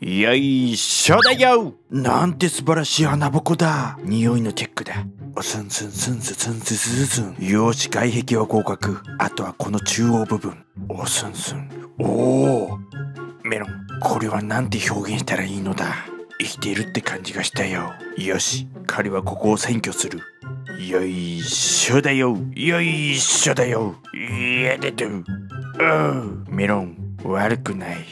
よいしょだよ。なんて素晴らしい穴ぼこだ。匂いのチェックだ。おすんすんすんすんすんすんすんすん。よし外壁は合格。あとはこの中央部分。おすんすん。おおメロン。これはなんて表現したらいいのだ。生きているって感じがしたよ。よし。彼はここを占拠する。よいしょだよ。よいしょだよ。いやでとうメロン。悪くない。